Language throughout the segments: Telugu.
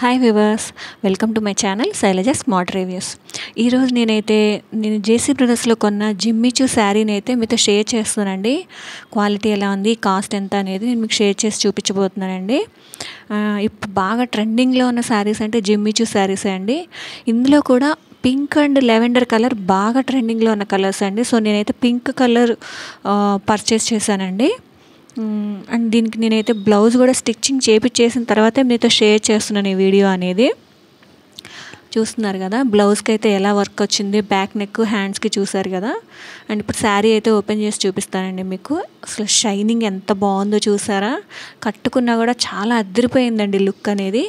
Hi viewers welcome to my channel Shailaja smart reviews ఈరోజు నేనైతే నేను జేసీ బ్రదర్స్లో కొన్న జిమ్మిచూ శారీని అయితే మీతో షేర్ చేస్తున్నానండి. క్వాలిటీ ఎలా ఉంది కాస్ట్ ఎంత అనేది నేను మీకు షేర్ చేసి చూపించబోతున్నానండి. ఇప్పుడు బాగా ట్రెండింగ్లో ఉన్న శారీస్ అంటే జిమ్మిచూ శారీసే అండి. ఇందులో కూడా పింక్ అండ్ లెవెండర్ కలర్ బాగా ట్రెండింగ్లో ఉన్న కలర్స్ అండి. సో నేనైతే పింక్ కలర్ పర్చేస్ చేశానండి. అండ్ దీనికి నేనైతే బ్లౌజ్ కూడా స్టిచ్చింగ్ చేపించేసిన తర్వాతే మీతో షేర్ చేస్తున్నాను ఈ వీడియో అనేది. చూస్తున్నారు కదా బ్లౌజ్కి అయితే ఎలా వర్క్ వచ్చింది బ్యాక్ నెక్ హ్యాండ్స్కి చూసారు కదా. అండ్ ఇప్పుడు శారీ అయితే ఓపెన్ చేసి చూపిస్తానండి మీకు. అసలు షైనింగ్ ఎంత బాగుందో చూసారా? కట్టుకున్నా కూడా చాలా అదిరిపోయిందండి లుక్ అనేది.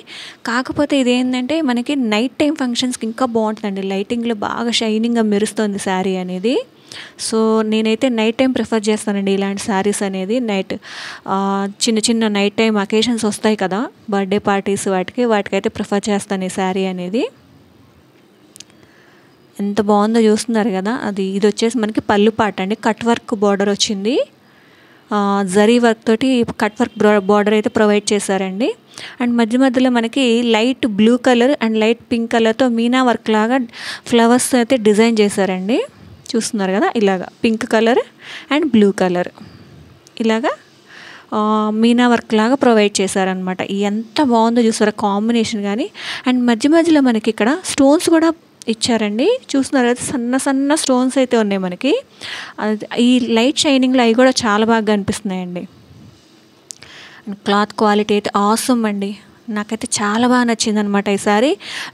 కాకపోతే ఇదేంటంటే మనకి నైట్ టైం ఫంక్షన్స్కి ఇంకా బాగుంటుందండి. లైటింగ్లో బాగా షైనింగ్గా మెరుస్తుంది శారీ అనేది. సో నేనైతే నైట్ టైం ప్రిఫర్ చేస్తానండి ఇలాంటి శారీస్ అనేది. నైట్ చిన్న చిన్న నైట్ టైం అకేషన్స్ వస్తాయి కదా బర్త్డే పార్టీస్ వాటికి వాటికైతే ప్రిఫర్ చేస్తాను ఈ శారీ అనేది. ఎంత బాగుందో చూస్తున్నారు కదా అది ఇది వచ్చేసి మనకి పళ్ళు పాట అండి. కట్ వర్క్ బార్డర్ వచ్చింది. జరీ వర్క్ తోటి కట్ వర్క్ బార్డర్ అయితే ప్రొవైడ్ చేశారండి. అండ్ మధ్య మధ్యలో మనకి light blue colour and light pink కలర్తో మీనా వర్క్ లాగా ఫ్లవర్స్ అయితే డిజైన్ చేశారండి. చూస్తున్నారు కదా ఇలాగా. Pink colour and blue colour. ఇలాగా మీనా వర్క్ లాగా ప్రొవైడ్ చేశారనమాట ఎంత బాగుందో చూసారా కాంబినేషన్ కానీ అండ్ మధ్య మధ్యలో మనకి ఇక్కడ స్టోన్స్ కూడా ఇచ్చారండి. చూస్తున్నారు కదా సన్న సన్న స్టోన్స్ అయితే ఉన్నాయి మనకి. ఈ లైట్ షైనింగ్లో అవి కూడా చాలా బాగా అనిపిస్తున్నాయండి క్లాత్ క్వాలిటీ అయితే ఆసమ్ అండి. నాకైతే చాలా బాగా నచ్చింది అనమాట ఈసారి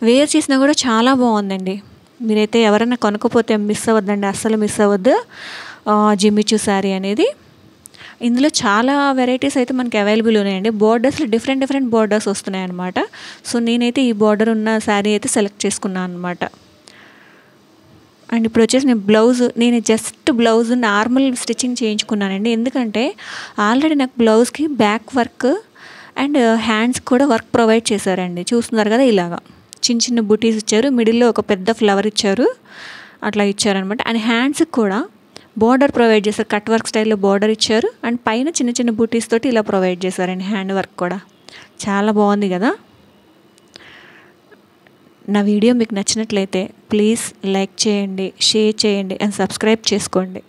వేర్ చేసినా కూడా చాలా బాగుందండి. మీరైతే ఎవరైనా కొనకపోతే మిస్ అవ్వద్దండి అస్సలు మిస్ అవ్వద్దు. జిమ్మిచూ శారీ అనేది. ఇందులో చాలా వెరైటీస్ అయితే మనకి అవైలబుల్ ఉన్నాయండి. బోర్డర్స్లో డిఫరెంట్ డిఫరెంట్ బోర్డర్స్ వస్తున్నాయి అనమాట సో నేనైతే ఈ బోర్డర్ ఉన్న శారీ అయితే సెలెక్ట్ చేసుకున్నాను అనమాట అండ్ ఇప్పుడు వచ్చేసి నేను బ్లౌజ్ నేను జస్ట్ బ్లౌజ్ నార్మల్ స్టిచ్చింగ్ చేయించుకున్నానండి. ఎందుకంటే ఆల్రెడీ నాకు బ్లౌజ్కి బ్యాక్ వర్క్ అండ్ హ్యాండ్స్ కూడా వర్క్ ప్రొవైడ్ చేశారండి. చూస్తున్నారు కదా ఇలాగా. చిన్న చిన్న బుటీస్ ఇచ్చారు. మిడిల్లో ఒక పెద్ద ఫ్లవర్ ఇచ్చారు. అట్లా ఇచ్చారనమాట అండ్ హ్యాండ్స్కి కూడా బార్డర్ ప్రొవైడ్ చేశారు. కట్ వర్క్ స్టైల్లో బార్డర్ ఇచ్చారు. అండ్ పైన చిన్న చిన్న బూటీస్ తోటి ఇలా ప్రొవైడ్ చేశారండి హ్యాండ్ వర్క్ కూడా. చాలా బాగుంది కదా? నా వీడియో మీకు నచ్చినట్లయితే ప్లీజ్ లైక్ చేయండి షేర్ చేయండి అండ్ సబ్స్క్రైబ్ చేసుకోండి.